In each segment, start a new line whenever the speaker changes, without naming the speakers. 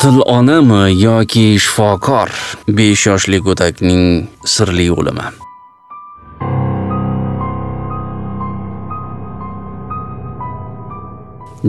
qotil onami yoki shifokor 5 yoshli go'dakning sirli o'limi.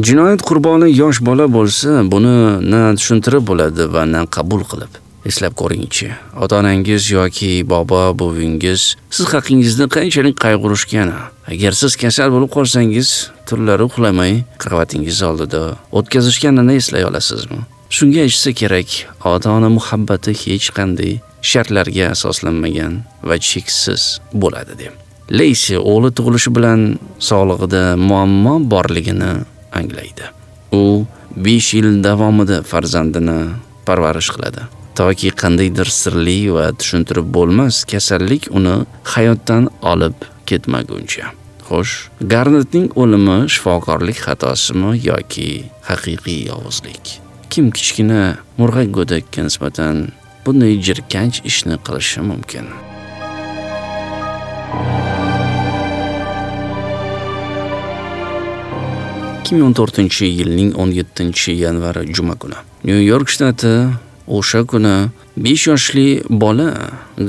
Jinoyat qurboni yosh bola bo'lsa buni na tushuntirib bo'ladi va na qabul qilib. Eslab ko'ringchi ota onangiz yoki bobo buvingiz siz haqingizda qanchalik qayg'urishgani. Agar siz kasal bo'lib qolsangiz tunlari uxlamay kravatingiz oldida o'tkazishganini eslay olasizmi? Shunga aytishsa kerak ota ona muhabbati hech qanday shartlarga asoslanmagan va cheksiz bo'ladi deb leysi o'g'li tug'ilishi bilan sog'lig'ida muammo borligini anglaydi. U 5 yil davomida farzandini parvarish qiladi. Toki qandaydir sirli va tushuntirib bo'lmas kasallik uni hayotdan olib ketmaguncha. Xo'sh garnetning o'limi shifokorlik xatosimi yoki haqiqiy yovuzlik? Kim kichkina murg'ak go'dakka nisbatan bunday jirkanch ishni qilishi mumkin. 2014 yilning 17 yanvari juma kuni. Nyu york shtati o'sha kuni 5 yoshli bola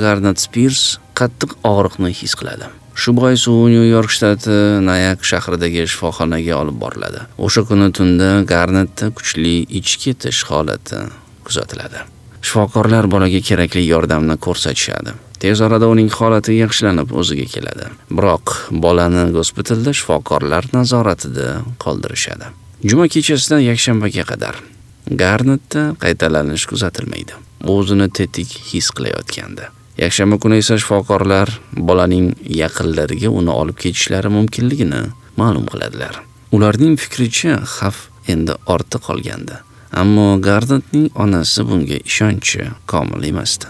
garnet spirs qattiq og'riqni his qiladi. Shu bois u nyu york shtati nayak shahridagi shifoxonaga olib boriladi o'sha kuni tunda garnetda kuchli ich ketish holati kuzatiladi shifokorlar bolaga kerakli yordamni ko'rsatishadi Tez orada uning holati yaxshilanib o'ziga keladi. Biroq bolani gospitalda shifokorlar nazoratida qoldirishadi. Juma kechasidan yakshanbaga qadar Garnetda qaytalanish kuzatilmaydi. O'zini tetik his qilayotgandi. Yakshanba kuni esa shifokorlar bolaning yaqinlariga uni olib ketishlari mumkinligini ma'lum qiladilar. Ularning fikricha xavf endi ortda qolgandi. Ammo Gardentning onasi bunga ishonchi komil emasdi.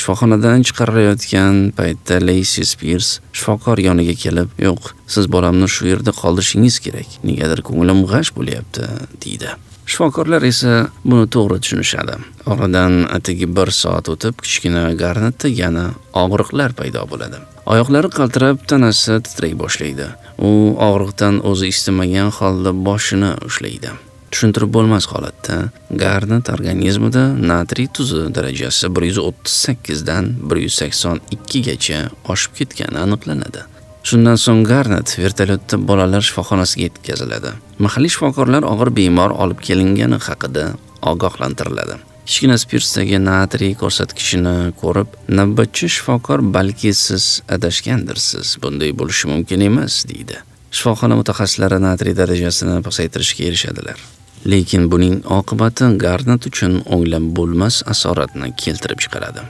shifoxonadan chiqarilayotgan paytda leysi spirs shifokor yoniga kelib yo'q siz bolamni shu yerda qoldirishingiz kerak negadir ko'nglim g'ash bo'lyapti deydi shifokorlar esa buni to'g'ri tushunishadi. Oradan atigi bir soat o'tib kichkina garnetda yana og'riqlar paydo bo'ladi. Oyoqlari qaltirab tanasi titray boshlaydi. U og'riqdan o'zi istamagan holda boshini ushlaydi. Tushuntirib bo'lmas holatda garnet organizmida natriy tuzi darajasi 138 dan 182 gacha oshib ketgani aniqlanadi. Shundan so'ng Garnet vertolyotda bolalar shifoxonasiga yetkaziladi. Mahalliy shifokorlar og'ir bemor olib kelingani haqida ogohlantiriladi. Kichkina spirsdagi natriy ko'rsatkichini ko'rib, navbatchi shifokor balki siz adashgandirsiz, bunday bo'lishi mumkin emas, deydi. Shifoxona mutaxassislari natriy darajasini pasaytirishga erishadilar. lekin buning oqibati Garnet uchun o'nglab bo'lmas asoratni keltirib chiqaradi.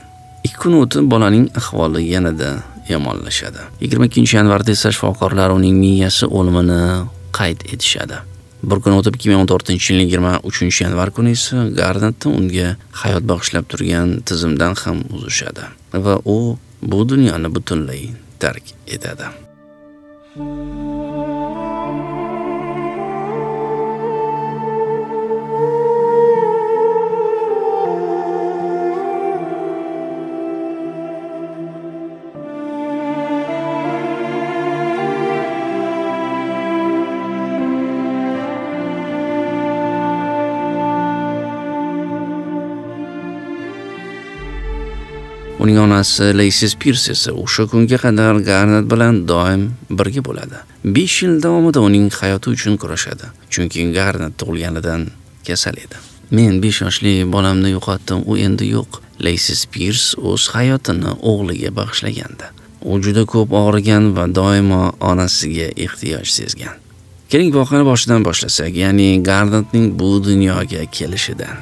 Ikki kun o'tib bolaning ahvoli yanada yomonlashadi. 22-yanvarda esa shifokorlar uning miyasi o'limini qayd etishadi. Bir kun o'tib 2014-yilning 23-yanvar kuni esa Garnetni unga hayot bag'ishlab turgan tizimdan ham uzishadi va u bu dunyoni butunlay tark etadi. Uning onasi Leysis Pirs esa o'sha kunga qadar Garnet bilan doim birga bo'ladi. 5 yil davomida uning hayoti uchun kurashadi, chunki Garnet tug'ilganidan kasal edi. Men 5 yoshli bolamni yo'qotdim, u endi yo'q. Leysis Pirs o'z hayotini o'g'liga bag'ishlagandi. U juda ko'p og'rigan va doimo onasiga ehtiyoj sezgan. Keling voqeani boshidan boshlasak, ya'ni Garnetning bu dunyoga kelishidan.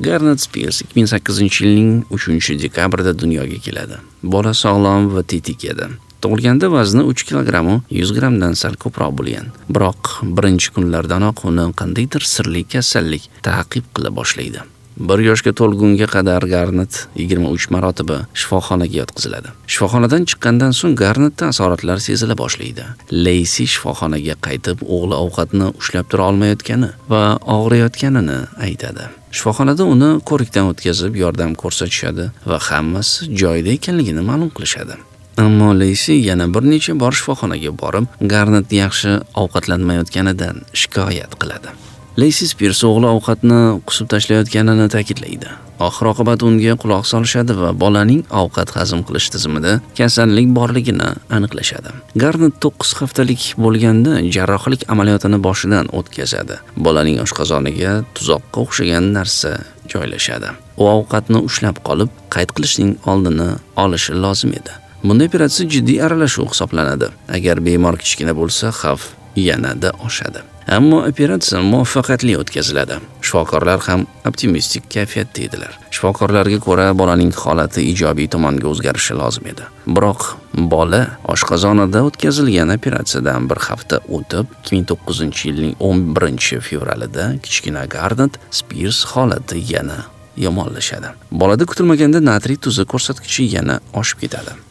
Garnet Spears 2008-yilning 3-dekabrida dunyoga keladi. Bola sog'lom va tetik edi. Tug'ilganda vazni 3 kg 100 grammdan sal ko'proq bo'lgan. Biroq birinchi kunlardanoq uni qandaydir sirli kasallik ta'qib qila boshlaydi. Bir yoshga to'lgunga qadar Garnet 23 marotaba shifoxonaga yotqiziladi. Shifoxonadan chiqqandan so'ng Garnetda asoratlar sezila boshlaydi. Leysi shifoxonaga qaytib o'g'li ovqatni ushlab tura olmayotgani va og'riyotganini aytadi. Shifoxonada uni ko'rikdan o'tkazib yordam ko'rsatishadi va hammasi joyida ekanligini ma'lum qilishadi. Ammo Leysi yana bir necha bor shifoxonaga borib, Garnet yaxshi ovqatlanmayotganidan shikoyat qiladi. Leysi spirs o'g'li ovqatni qusib tashlayotganini ta'kidlaydi. Oxir oqibat unga quloq solishadi va bolaning ovqat hazm qilish tizimida kasallik borligini aniqlashadi. Garnet 9 haftalik bo'lganda jarrohlik amaliyotini boshidan o'tkazadi. Bolaning oshqozoniga tuzoqqa o'xshagan narsa joylashadi. U ovqatni ushlab qolib qayd qilishning oldini olishi lozim edi. Bunday operatsiya jiddiy aralashuv hisoblanadi. Agar bemor kichkina bo'lsa xavf yanada oshadi. Ammo operatsiya muvaffaqiyatli o'tkaziladi. Shifokorlar ham optimistik kayfiyatda edilar. Shifokorlarga ko'ra bolaning holati ijobiy tomonga o'zgarishi lozim edi. Biroq bola oshqozonida o'tkazilgan operatsiyadan bir hafta o'tib 2009 yilning 11 fevralida kichkina garnet spirs holati yana yomonlashadi. Bolada kutilmaganda natriy tuzi ko'rsatkichi yana oshib ketadi.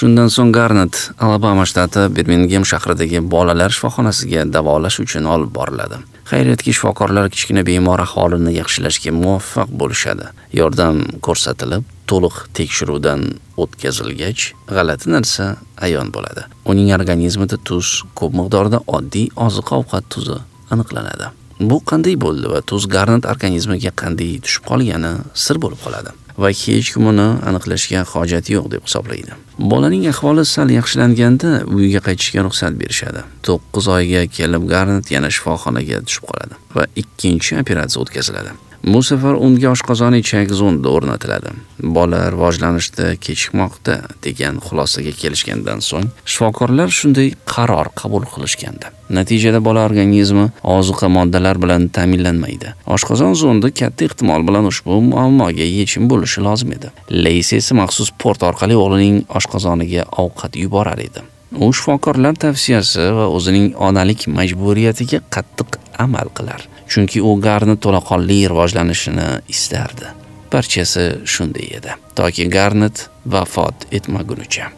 Shundan so'ng garnet alabama shtati birmingem shahridagi bolalar shifoxonasiga davolash uchun olib boriladi. Xayriyatki shifokorlar kichkina bemor aholini yaxshilashga muvaffaq bo'lishadi. Yordam ko'rsatilib to'liq tekshiruvdan o'tkazilgach g'alati narsa ayon bo'ladi. Uning organizmida tuz ko'p miqdorda oddiy oziq ovqat tuzi aniqlanadi. Bu qanday bo'ldi va tuz garnet organizmiga qanday tushib qolgani sir bo'lib qoladi? Va hech kim uni aniqlashga hojati yo'q deb hisoblaydi. Bolaning ahvoli sal yaxshilanganda uyiga qaytishga ruxsat berishadi. To'qqiz oyga kelib garnet yana shifoxonaga tushib qoladi va ikkinchi operatsiya o'tkaziladi. Bu safar unga oshqozon ichak zondi o'rnatiladi. Bola rivojlanishda kechikmoqda degan xulosaga kelishgandan so'ng shifokorlar shunday qaror qabul qilishgandi. Natijada bola organizmi ozuqa moddalar bilan ta'minlanmaydi. Oshqozon zondi katta ehtimol bilan ushbu muammoga yechim bo'lishi lozim edi. Leysi esa maxsus port orqali o'g'lining oshqozoniga ovqat yuborar edi. U shifokorlar tavsiyasi va o'zining onalik majburiyatiga qattiq amal qilar chunki u garni to'laqonli rivojlanishini istardi. Barchasi shunday edi. Toki garnet vafot etmagunicha.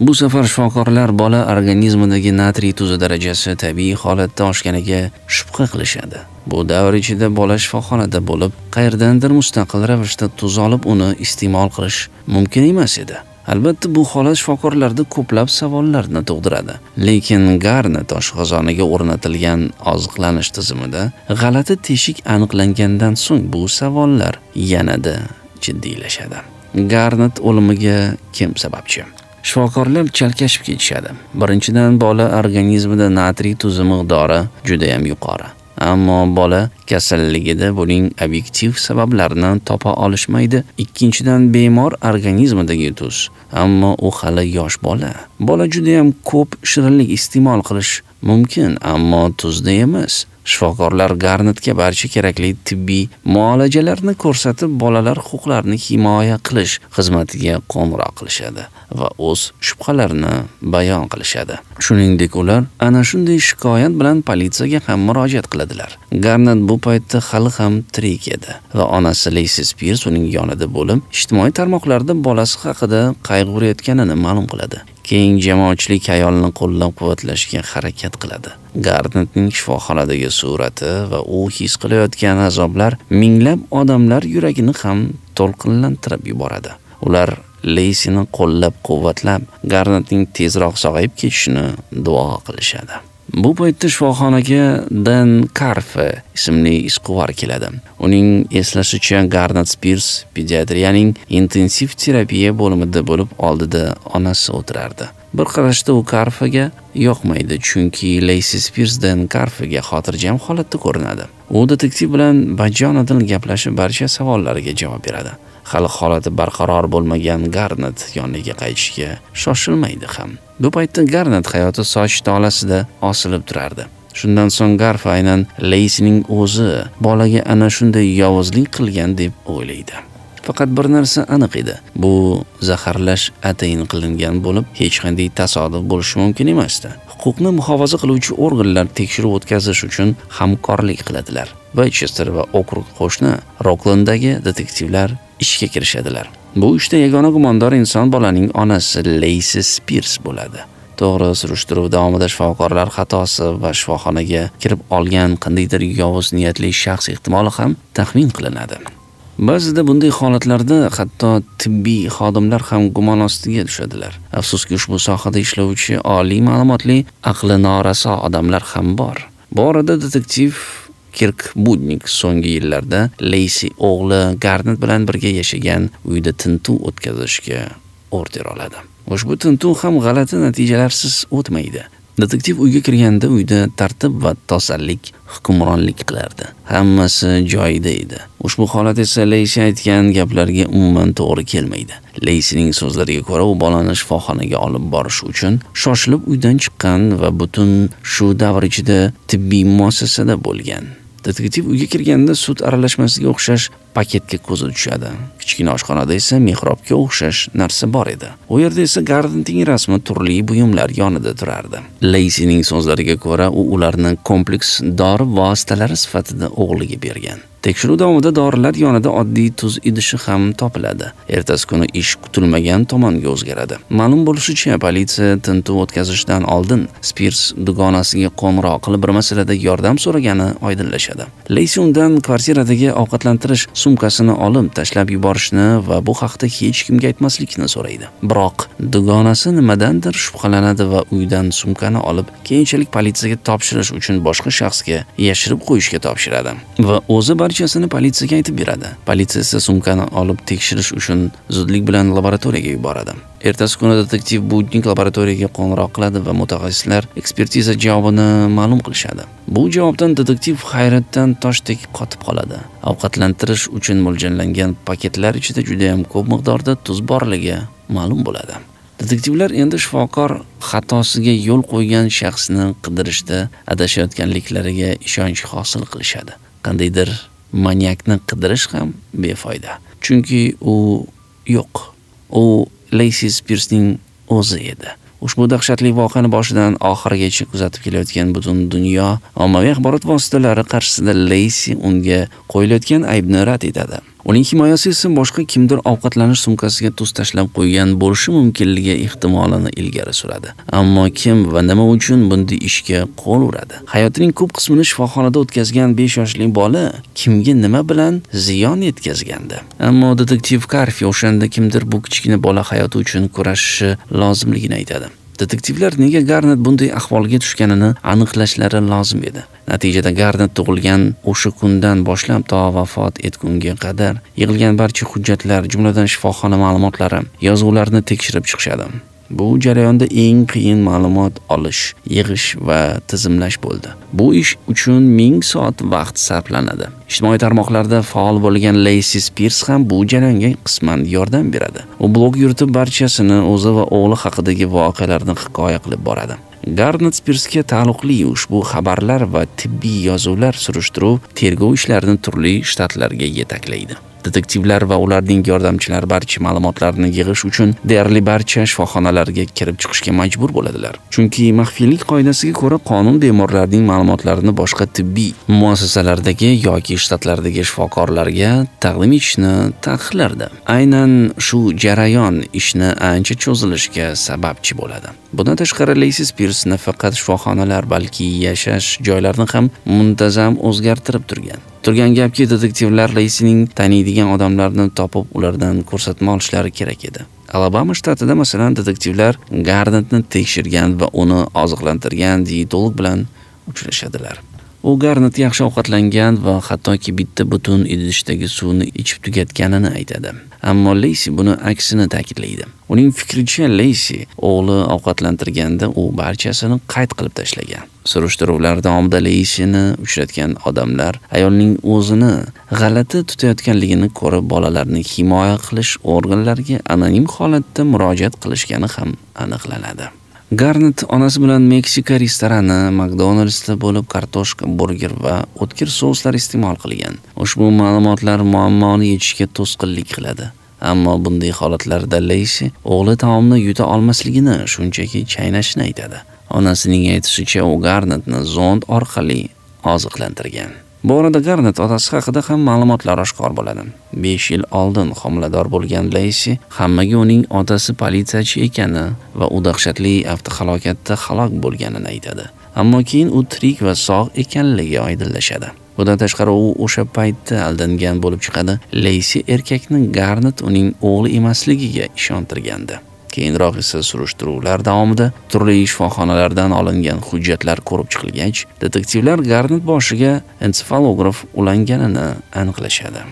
Bu safar shifokorlar bola organizmidagi natriy tuzi darajasi tabiiy holatda oshganiga shubha qilishadi. Bu davr ichida bola shifoxonada bo'lib qayerdandir mustaqil ravishda tuz olib uni iste'mol qilish mumkin emas edi. Albatta bu holat shifokorlarda ko'plab savollarni tug'diradi. Lekin garnet oshqozoniga o'rnatilgan oziqlanish tizimida g'alati teshik aniqlangandan so'ng bu savollar yanada jiddiylashadi. Garnet o'limiga kim sababchi shifokorlar chalkashib ketishadi. Birinchidan bola organizmida natriy tuzi miqdori juda ham yuqori. Ammo bola kasalligida buning obyektiv sabablarini topa olishmaydi. Ikkinchidan bemor organizmidagi tuz. Ammo u hali yosh bola. Bola juda ham ko'p shirinlik iste'mol qilish mumkin ammo tuzda emas. Shifokorlar garnetga barcha kerakli tibbiy muolajalarni ko'rsatib bolalar huquqlarini himoya qilish xizmatiga qo'ng'iroq qilishadi va o'z shubhalarini bayon qilishadi. Shuningdek ular ana shunday shikoyat bilan politsiyaga ham murojaat qiladilar. Garnet bu paytda hali ham tirik edi va onasi leysi spirs uning yonida bo'lib ijtimoiy tarmoqlarda bolasi haqida qayg'urayotganini ma'lum qiladi. Keyin jamoatchilik ayolni qo'llab-quvvatlashga harakat qiladi. Garnetning shifoxonadagi surati va u his qilayotgan azoblar minglab odamlar yuragini ham to'lqinlantirib yuboradi. Ular Leysini qo'llab-quvvatlab, Garnetning tezroq sog'ayib ketishini duo qilishadi. Bu paytda shifoxonaga Dan Karfe ismli ishqivor keladi. Uning eslashicha Garnet Spears pediatriyaning intensiv terapiya bo'limida bo'lib oldida onasi o'tirardi. Bir qarashda u Karfaga yoqmaydi, chunki Lacey Spears Dan Karfaga xotirjam holatda ko'rinadi. U detektiv bilan bajonidil gaplashib barcha savollariga javob beradi. hali holati barqaror bo'lmagan garnet yoniga qaytishga shoshilmaydi ham bu paytda garnet hayoti soch tolasida osilib turardi. Shundan so'ng garf aynan leysining o'zi bolaga ana shunday yovuzlik qilgan deb o'ylaydi. Faqat bir narsa aniq edi. Bu zaharlash atayin qilingan bo'lib hech qanday tasodif bo'lishi mumkin emasdi. Huquqni muhofaza qiluvchi organlar tekshiruv o'tkazish uchun hamkorlik qiladilar. Baychester va okrug qo'shni Roklanddagi detektivlar ishga kirishadilar. Bu ishda yagona gumondor inson bolaning onasi Leysi Spears bo'ladi. To'g'ri, surishtiruv davomida shifokorlar xatosi va shifoxonaga kirib olgan qandaydir yovuz niyatli shaxs ehtimoli ham taxmin qilinadi. Ba'zida bunday holatlarda hatto tibbiy xodimlar ham gumon ostiga tushadilar. Afsuski ushbu sohada ishlovchi oliy ma'lumotli, aqli noraso odamlar ham bor. Bu orada detektiv Kirk Budnik so'nggi yillarda Leysi o'g'li Garnet bilan birga yashagan uyda tintuv o'tkazishga order oladi. Ushbu tintuv ham g'alati natijalarsiz o'tmaydi. Detektiv uyga kirganda uyda tartib va tozalik hukmronlik qilardi. Hammasi joyida edi. Ushbu holat esa Leysi aytgan gaplarga umuman to'g'ri kelmaydi. Leysining so'zlariga ko'ra, u bolani shifoxonaga olib borish uchun shoshilib uydan chiqqan va butun shu davr ichida tibbiy muassasada bo'lgan. Detektiv uyga kirganda sut aralashmasiga o'xshash paketga ko'zi tushadi. Kichkina oshxonada esa mehrobga o'xshash narsa bor edi. U yerda esa Gardenting rasmi turli buyumlar yonida turardi. Leysining so'zlariga ko'ra, u ularni kompleks dori vositalari sifatida o'g'liga bergan. Tekshiruv davomida dorilar yonida oddiy tuz idishi ham topiladi. Ertasi kuni ish kutilmagan tomonga o'zgaradi. Ma'lum bo'lishicha, politsiya tintuv o'tkazishdan oldin Spirs dugonasiga qo'ng'iroq qilib bir masalada yordam so'ragani oydinlashadi. Leysi undan kvartiradagi ovqatlantirish sumkasini olib tashlab yuborishni va bu haqda hech kimga aytmaslikni so'raydi. Biroq dugonasi nimadandir shubhalanadi va uydan sumkani olib keyinchalik politsiyaga topshirish uchun boshqa shaxsga yashirib qo'yishga topshiradi va o'zi barchasini politsiyaga aytib beradi. Politsiya esa sumkani olib tekshirish uchun zudlik bilan laboratoriyaga yuboradi. Ertasi kuni detektiv Budnik laboratoriyaga qo'ng'iroq qiladi va mutaxassislar ekspertiza javobini ma'lum qilishadi. Bu javobdan detektiv hayratdan toshdek qotib qoladi. Ovqatlantirish uchun mo'ljallangan paketlar ichida juda ham ko'p miqdorda tuz borligi ma'lum bo'ladi. Detektivlar endi shifokor xatosiga yo'l qo'ygan shaxsni qidirishda adashayotganliklariga ishonch hosil qilishadi. Qandaydir manyakni qidirish ham befoyda. Chunki u yo'q. U Leysi Spirsning o'zi edi. Ushbu dahshatli voqeani boshidan oxirigacha kuzatib kelayotgan butun dunyo ommaviy axborot vositalari qarshisida Leysi unga qo'yilayotgan aybni rad etadi. Uning himoyasi esa boshqa kimdir ovqatlanish sumkasiga tuz tashlab qo'ygan bo'lishi mumkinligi ehtimolini ilgari suradi. Ammo kim va nima uchun bunday ishga qo'l uradi? Hayotining ko'p qismini shifoxonada o'tkazgan 5 yoshli bola kimga nima bilan ziyon yetkazgandi? Ammo detektiv Karfi o'shanda kimdir bu kichkina bola hayoti uchun kurashishi lozimligini aytadi. Detektivlar nega Garnet bunday ahvolga tushganini aniqlashlari lozim edi. Natijada Garnet tug'ilgan o'sha kundan boshlab to vafot etgunga qadar yig'ilgan barcha hujjatlar, jumladan shifoxona ma'lumotlari, yozuvlarni tekshirib chiqishadi. Bu jarayonda eng qiyin ma'lumot olish, yig'ish va tizimlash bo'ldi. Bu ish uchun ming soat vaqt sarflanadi. Ijtimoiy tarmoqlarda faol bo'lgan Leysi Spirs ham bu jarayonga qisman yordam beradi. U blog yuritib barchasini o'zi va o'g'li haqidagi voqealarni hikoya qilib boradi. Garnet Spirsga taalluqli ushbu xabarlar va tibbiy yozuvlar surishtiruv tergov ishlarini turli shtatlarga yetaklaydi. Detektivlar va ularning yordamchilari barcha ma'lumotlarni yig'ish uchun deyarli barcha shifoxonalarga kirib chiqishga majbur bo'ladilar. Chunki maxfiylik qoidasiga ko'ra qonun bemorlarning ma'lumotlarini boshqa tibbiy muassasalardagi yoki shtatlardagi shifokorlarga taqdim etishni taqiqlardi. Aynan shu jarayon ishni ancha cho'zilishga sababchi bo'ladi. Bundan tashqari Leysis Pirs nafaqat shifoxonalar, balki yashash joylarini ham muntazam o'zgartirib turgan. Turgan gapki, detektivlar Leysining taniydigan odamlarni topib, ulardan ko'rsatma olishlari kerak edi. Alabama shtatida masalan detektivlar Garnetni tekshirgan va uni oziqlantirgan diyetolog bilan uchrashadilar. U Garnet yaxshi ovqatlangan va hattoki bitta butun idishdagi suvni ichib tugatganini aytadi. Ammo Leysi buni aksini ta'kidlaydi. Uning fikricha Leysi o'g'li ovqatlantirganda u barchasini qayd qilib tashlagan. Surishtiruvlar davomida Leysini uchratgan odamlar ayolning o'zini g'alati tutayotganligini ko'rib bolalarni himoya qilish organlariga anonim holatda murojaat qilishgani ham aniqlanadi. Garnet onasi bilan Meksika restorani McDonald'sda bo'lib kartoshka, burger va o'tkir souslar iste'mol qilgan. Ushbu ma'lumotlar muammoni yechishga to'sqinlik qiladi. Ammo bunday holatlarda Leysi o'g'li taomni yuta olmasligini, shunchaki chaynashni aytadi. Onasining aytishicha, u Garnetni zond orqali oziqlantirgan. Bu orada Garnet otasi haqida ham ma'lumotlar oshkor bo'ladi. 5 yil oldin homilador bo'lgan Leysi hammaga uning otasi politsiyachi ekani va u dahshatli avtohalokatda halok bo'lganini aytadi. Ammo keyin u tirik va sog' ekanligi oydinlashadi. Bundan tashqari u o'sha paytda aldangan bo'lib chiqadi. Leysi erkakni Garnet uning o'g'li emasligiga ishontirgandi. Keyinroq esa surishtiruvlar davomida turli shifoxonalardan olingan hujjatlar ko'rib chiqilgach detektivlar garnet boshiga ensefalograf ulanganini aniqlashadi.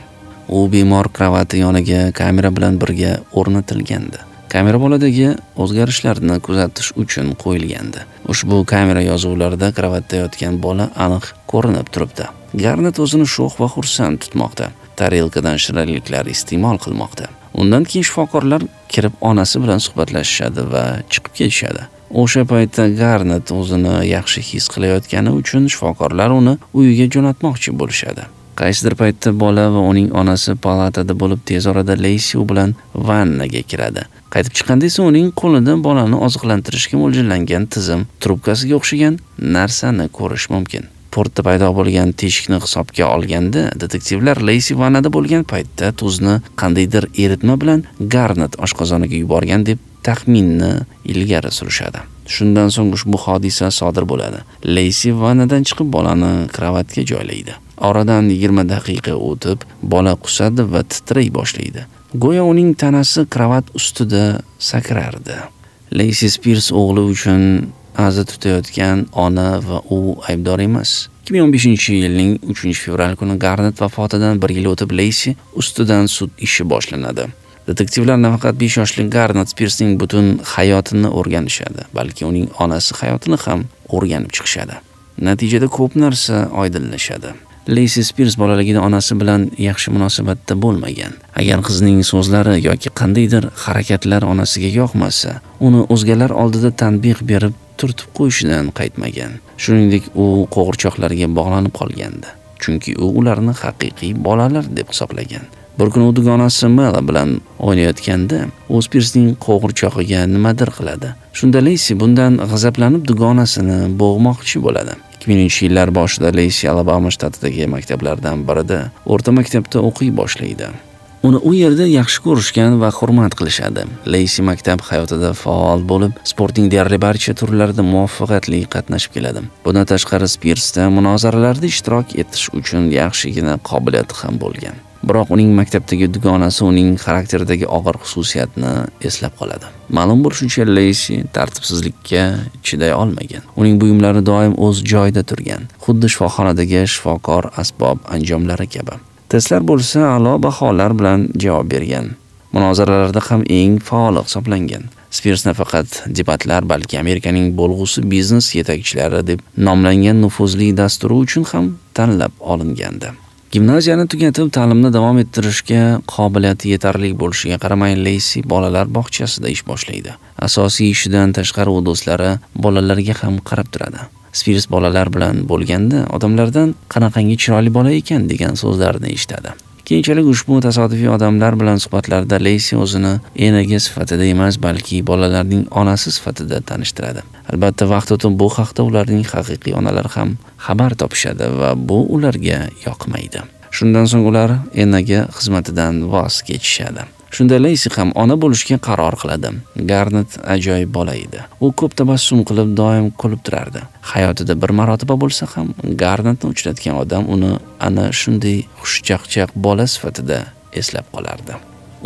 U bemor kravati yoniga kamera bilan birga o'rnatilgandi. Kamera boladagi o'zgarishlarni kuzatish uchun qo'yilgandi. Ushbu kamera yozuvlarida kravatda yotgan bola aniq ko'rinib turibdi. Garnet o'zini sho'x va xursand tutmoqda. Tarelkadan shirinliklar iste'mol qilmoqda. Undan keyin shifokorlar kirib onasi bilan suhbatlashishadi va chiqib ketishadi o'sha paytda garnet o'zini yaxshi his qilayotgani uchun shifokorlar uni uyiga jo'natmoqchi bo'lishadi. Qaysidir paytda bola va uning onasi palatada bo'lib tez orada leysi bilan vannaga kiradi. Qaytib chiqqanda esa uning qo'lida bolani oziqlantirishga mo'ljallangan tizim trubkasiga o'xshagan narsani ko'rish mumkin. Portda paydo bo'lgan teshikni hisobga olganda detektivlar leysi vannada bo'lgan paytda tuzni qandaydir eritma bilan garnet oshqozoniga yuborgan deb taxminni ilgari surishadi. Shundan so'ng ushbu hodisa sodir bo'ladi. Leysi vannadan chiqib bolani kravatga joylaydi. Oradan 20 daqiqa o'tib bola qusadi va titray boshlaydi. Go'yo uning tanasi kravat ustida sakrardi. Leysi spirs o'g'li uchun aza tutayotgan ona va u aybdor emas. 2015 yilning 3 fevral kuni garnet vafotidan bir yil o'tib leysi ustidan sud ishi boshlanadi. Detektivlar nafaqat 5 yoshli garnet spirsning butun hayotini o'rganishadi balki uning onasi hayotini ham o'rganib chiqishadi. Natijada ko'p narsa oydinlashadi. Leysi spirs bolaligida onasi bilan yaxshi munosabatda bo'lmagan. Agar qizning so'zlari yoki qandaydir harakatlar onasiga yoqmasa uni o'zgalar oldida tanbeh berib turtib qo'yishidan qaytmagan. Shuningdek u qo'g'irchoqlarga bog'lanib qolgandi. Chunki u ularni haqiqiy bolalar deb hisoblagan. Bir kuni u dugonasi mela bilan o'ynayotganda O'spirsning qo'g'irchoqiga nimadir qiladi. Shunda leysi bundan g'azablanib dugonasini bo'g'moqchi bo'ladi. 2000 yillar boshida leysi alabama shtatidagi maktablardan birida o'rta maktabda o'qiy boshlaydi. Uni u yerda yaxshi ko'rishgan va hurmat qilishadi. Leysi maktab hayotida faol bo'lib sportning deyarli barcha turlarida muvaffaqiyatli qatnashib keladi. Bundan tashqari spirsda munozaralarda ishtirok etish uchun yaxshigina qobiliyati ham bo'lgan. Biroq uning maktabdagi dugonasi uning xarakteridagi og'ir xususiyatni eslab qoladi. Ma'lum bo'lishicha leysi tartibsizlikka chiday olmagan. Uning buyumlari doim o'z joyida turgan. Xuddi shifoxonadagi shifokor asbob anjomlari kabi. Testlar bo'lsa a'lo baholar bilan javob bergan. Munozaralarda ham eng faol hisoblangan. Spirs nafaqat debatlar balki amerikaning bo'lg'usi biznes yetakchilari deb nomlangan nufuzli dasturi uchun ham tanlab olingandi. Gimnaziyani tugatib ta'limni davom ettirishga qobiliyati yetarli bo'lishiga qaramay leysi bolalar bog'chasida ish boshlaydi. Asosiy ishidan tashqari u do'stlari bolalarga ham qarab turadi. Spirs bolalar bilan bo'lganda odamlardan qanaqangi chiroyli bola ekan degan so'zlarni eshitadi. Keyinchalik ushbu tasodifiy odamlar bilan suhbatlarda leysi o'zini enaga sifatida emas balki bolalarning onasi sifatida tanishtiradi. Albatta vaqt o'tib bu haqda ularning haqiqiy onalari ham xabar topishadi va bu ularga yoqmaydi. Shundan so'ng ular enaga xizmatidan voz kechishadi. Shunda leysi ham ona bo'lishga qaror qiladi. Garnet ajoyib bola edi. U ko'p tabassum qilib doim kulib turardi. Hayotida bir marotaba bo'lsa ham garnetni uchratgan odam uni ana shunday xushchaqchaq bola sifatida eslab qolardi.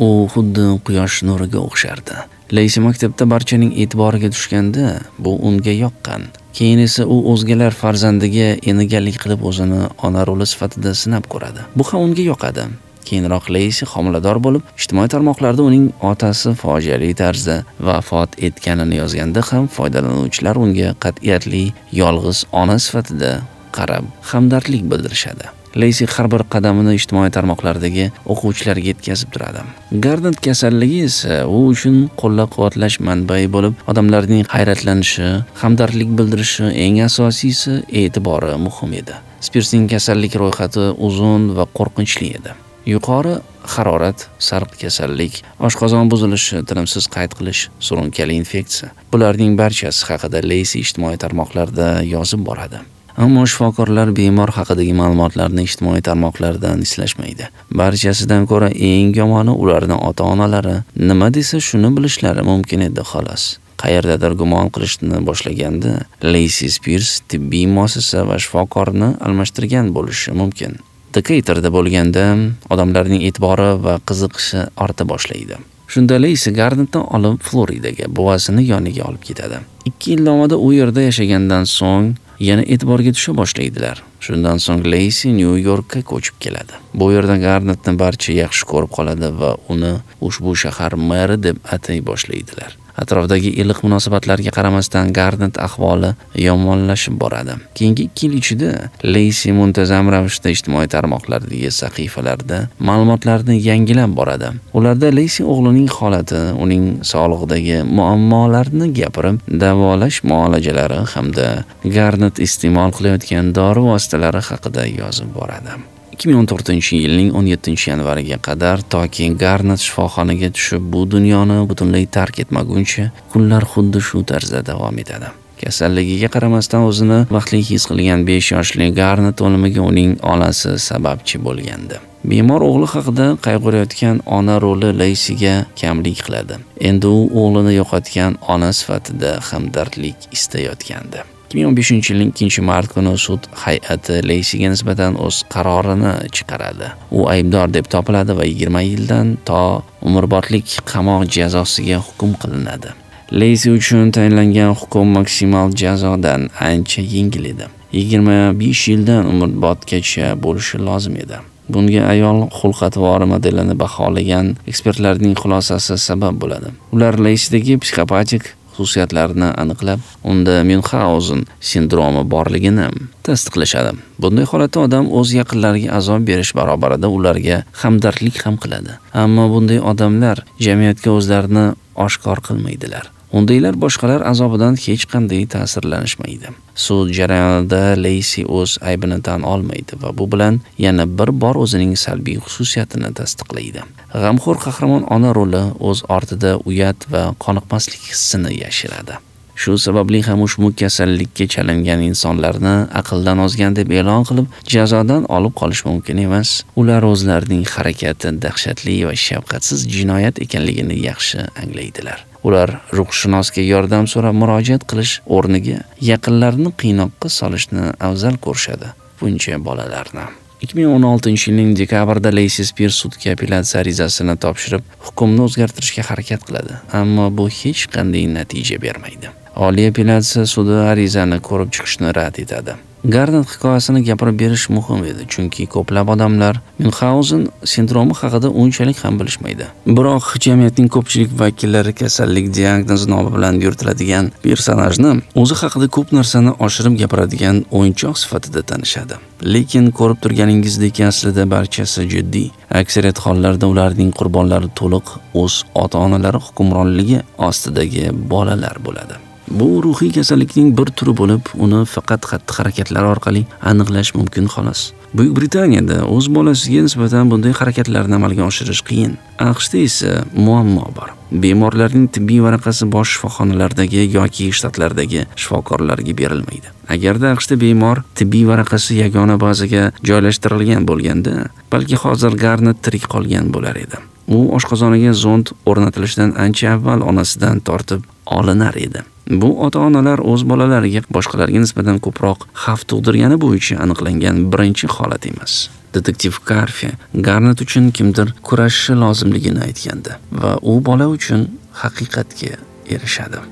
U xuddi quyosh nuriga o'xshardi. Leysi maktabda barchaning e'tiboriga tushganda bu unga yoqqan. Keyin esa u o'zgalar farzandiga enigalik qilib o'zini ona roli sifatida sinab ko'radi. Bu ham unga yoqadi. Keyinroq Leysi homilador bo'lib, ijtimoiy tarmoqlarda uning otasi fojiali tarzda vafot etganini yozganda ham foydalanuvchilar unga qat'iyatli yolg'iz ona sifatida qarab hamdardlik bildirishadi. Leysi har bir qadamini ijtimoiy tarmoqlardagi o'quvchilarga yetkazib turadi. Garnet kasalligi esa u uchun qo'llab-quvvatlash manbai bo'lib, odamlarning hayratlanishi, hamdardlik bildirishi, eng asosiysi e'tibori muhim edi. Spirsning kasallik ro'yxati uzun va qo'rqinchli edi. Yuqori harorat sariq kasallik oshqozon buzilishi tinimsiz qayd qilish surunkali infeksiya. Bularning barchasi haqida leysi ijtimoiy tarmoqlarda yozib boradi. Ammo shifokorlar bemor haqidagi ma'lumotlarni ijtimoiy tarmoqlardan izlashmaydi. Barchasidan ko'ra eng yomoni ularni ota onalari nima desa shuni bilishlari mumkin edi xolos. Qayerdadir gumon qilishni boshlaganda leysi spirs tibbiy muassasa va shifokorni almashtirgan bo'lishi mumkin. Decaturda bo'lganda odamlarning e'tibori va qiziqishi orta boshlaydi. Shunda Leysi Garnetni olib Floridaga buvasini yoniga olib ketadi. 2 yil davomida u yerda yashagandan so'ng yana e'tiborga tusha boshlaydilar. Shundan so'ng Leysi Nyu-Yorkka ko'chib keladi. Bu yerda Garnetni barcha yaxshi ko'rib qoladi va uni ushbu shahar meri deb atay boshlaydilar. Atrofdagi iliq munosabatlarga qaramasdan Garnet ahvoli yomonlashib boradi. Keyingi 2 yil ichida Leysi muntazam ravishda ijtimoiy tarmoqlardagi sahifalarda ma'lumotlarni yangilab boradi. Ularda Leysi o'g'lining holati, uning sog'lig'idagi muammolarni gapirib, davolash muolajalari hamda Garnet iste'mol qilayotgan dori vositalari haqida yozib boradi. 2014-yilning 17-yanvariga qadar toki Garnet shifoxonaga tushib bu dunyoni butunlay tark etmaguncha kunlar xuddi shu tarzda davom etadi. Kasalligiga qaramasdan o'zini vaqtli his qilgan 5 yoshli Garnet o'limiga uning onasi sababchi bo'lgandi. Bemor o'g'li haqida qayg'urayotgan ona roli Leysiga kamlik qiladi. Endi u o'g'lini yo'qotgan ona sifatida hamdardlik istayotgandi. 2015-yilning 2-mart kuni sud hay'ati Leysiga nisbatan o'z qarorini chiqaradi. U aybdor deb topiladi va 20 yildan to umrbodlik qamoq jazosiga hukm qilinadi. Leysi uchun tayinlangan hukm maksimal jazodan ancha yengil edi. 25 yildan umrbodgacha bo'lishi lozim edi. Bunga ayol xulq-atvori modelini baholagan ekspertlarning xulosasi sabab bo'ladi. Ular Leysidagi psixopatik xususiyatlarini aniqlab, unda Münxhausen sindromi borligini tasdiqlashadi. Bunday holatda odam o'z yaqinlariga azob berish barobarida ularga hamdardlik ham qiladi. Ammo bunday odamlar jamiyatga o'zlarini oshkor qilmaydilar. Undaylar boshqalar azobidan hech qanday ta'sirlanishmaydi. Sud jarayonida Leysi o'z aybini tan olmaydi va bu bilan yana bir bor o'zining salbiy xususiyatini tasdiqlaydi. G'amxo'r qahramon ona roli o'z ortida uyat va qoniqmaslik hissini yashiradi. Shu sababli ham ushbu kasallikka chalingan insonlarni aqldan ozgan deb e'lon qilib, jazodan olib qolish mumkin emas. Ular o'zlarining harakati dahshatli va shafqatsiz jinoyat ekanligini yaxshi anglaydilar. Ular ruhshunosga yordam so'rab murojaat qilish o'rniga yaqinlarini qiynoqqa solishni afzal ko'rishadi. Buncha bolalarni 2016-yilning dekabrida Leysi Spirs sudga apellyatsiya arizasini topshirib, hukmni o'zgartirishga harakat qiladi, ammo bu hech qanday natija bermaydi. Oliy apellyatsiya sudi arizani ko'rib chiqishni rad etadi. Garden hikoyasini gapirib berish muhim edi, chunki ko'plab odamlar Münxhausen sindromi haqida unchalik ham bilishmaydi. Biroq jamiyatning ko'pchilik vakillari kasallik diagnozi nomi bilan yuritiladigan personajni o'zi haqida ko'p narsani oshirib gapiradigan o'yinchoq sifatida tanishadi. Lekin ko'rib turganingizdek aslida barchasi jiddiy. Aksariyat hollarda ularning qurbonlari to'liq o'z ota-onalari hukmronligi ostidagi bolalar bo'ladi. Bu ruhiy kasallikning bir turi bo'lib, uni faqat xatti-harakatlar orqali aniqlash mumkin xolos. Buyuk Britaniyada o'z bolasiga nisbatan bunday harakatlarni amalga oshirish qiyin. AQShda esa muammo bor. Bemorlarning tibbiy varaqasi bosh shifoxonalardagi yoki shtatlardagi shifokorlarga berilmaydi. Agarda AQShda bemor tibbiy varaqasi yagona bazaga joylashtirilgan bo'lganda, balki hozir Garnet tirik qolgan bo'lar edi. U oshqozoniga zond o'rnatilishidan ancha avval onasidan tortib olinar edi. Bu ota-onalar o'z bolalariga boshqalarga nisbatan ko'proq xavf tug'dirgani bo'yicha aniqlangan birinchi holat emas. Detektiv Karfi Garnet uchun kimdir kurashishi lozimligini aytgandi va u bola uchun haqiqatga erishadi.